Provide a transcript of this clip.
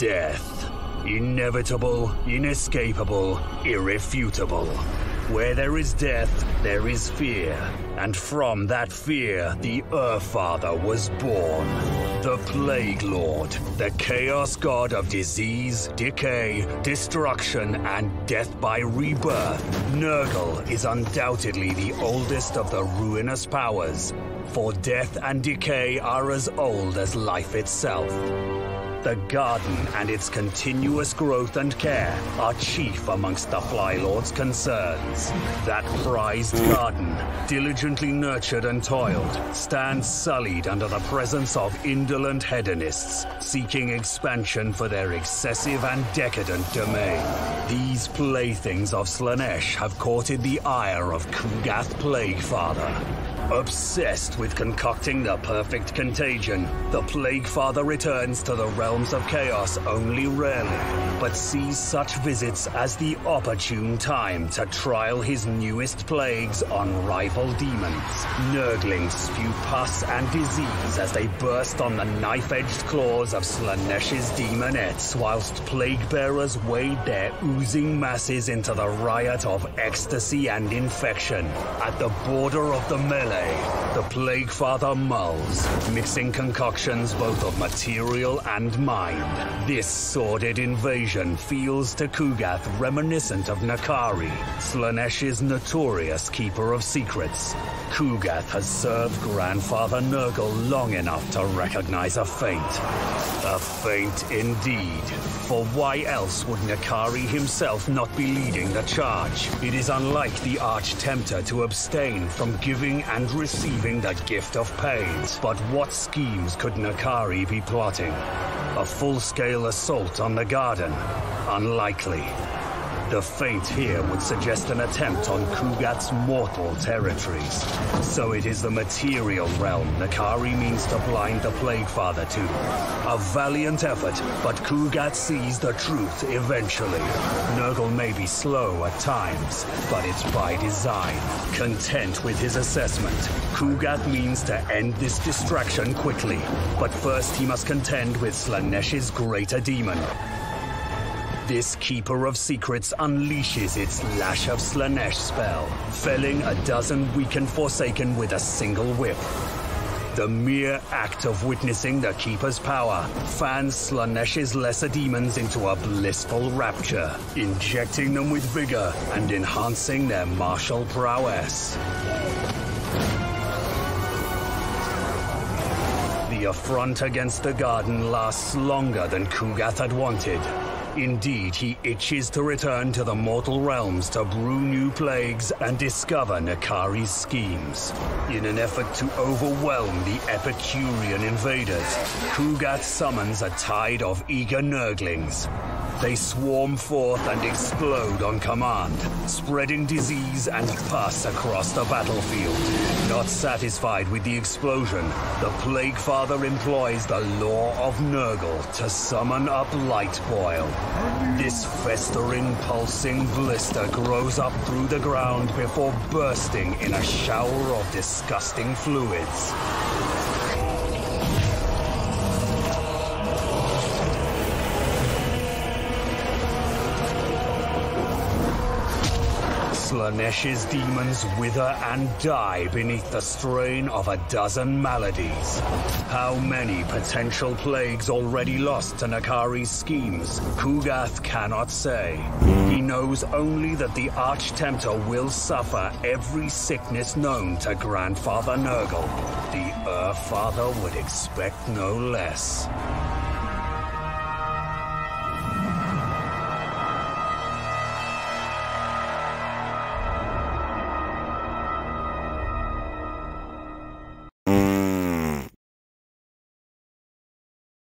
Death. Inevitable, inescapable, irrefutable. Where there is death, there is fear. And from that fear, the Earthfather was born. The Plague Lord, the Chaos God of disease, decay, destruction, and death by rebirth. Nurgle is undoubtedly the oldest of the ruinous powers, for death and decay are as old as life itself. The garden and its continuous growth and care are chief amongst the Flylord's concerns. That prized garden, diligently nurtured and toiled, stands sullied under the presence of indolent hedonists, seeking expansion for their excessive and decadent domain. These playthings of Slaanesh have courted the ire of Ku'gath Plaguefather. Obsessed with concocting the perfect contagion, the Plague Father returns to the realms of chaos only rarely, but sees such visits as the opportune time to trial his newest plagues on rival demons. Nurglings spew pus and disease as they burst on the knife-edged claws of Slaanesh's demonettes, whilst plague bearers wade their oozing masses into the riot of ecstasy and infection. At the border of the melee, the Plague Father mulls, mixing concoctions both of material and mind. This sordid invasion feels to Ku'gath reminiscent of N'Kari, Slaanesh's notorious keeper of secrets. Ku'gath has served Grandfather Nurgle long enough to recognize a feint. A feint indeed. For why else would N'Kari himself not be leading the charge? It is unlike the Arch Tempter to abstain from giving and receiving the gift of pain. But what schemes could N'Kari be plotting? A full-scale assault on the garden? Unlikely. The feint here would suggest an attempt on Ku'gath's mortal territories. So it is the material realm N'Kari means to blind the Plague Father to. A valiant effort, but Ku'gath sees the truth eventually. Nurgle may be slow at times, but it's by design. Content with his assessment, Kugat means to end this distraction quickly. But first he must contend with Slaanesh's greater demon, this Keeper of Secrets unleashes its Lash of Slaanesh spell, felling a dozen weakened Forsaken with a single whip. The mere act of witnessing the Keeper's power fans Slaanesh's lesser demons into a blissful rapture, injecting them with vigor and enhancing their martial prowess. The affront against the garden lasts longer than Ku'gath had wanted. Indeed, he itches to return to the mortal realms to brew new plagues and discover N'Kari's schemes. In an effort to overwhelm the Epicurean invaders, Ku'gath summons a tide of eager Nurglings. They swarm forth and explode on command, spreading disease and pus across the battlefield. Not satisfied with the explosion, the Plague Father employs the law of Nurgle to summon up Lightboil. This festering, pulsing blister grows up through the ground before bursting in a shower of disgusting fluids. Slaanesh's demons wither and die beneath the strain of a dozen maladies. How many potential plagues already lost to N'Kari's schemes, Ku'gath cannot say. He knows only that the Arch-Tempter will suffer every sickness known to Grandfather Nurgle. The Earth Father would expect no less.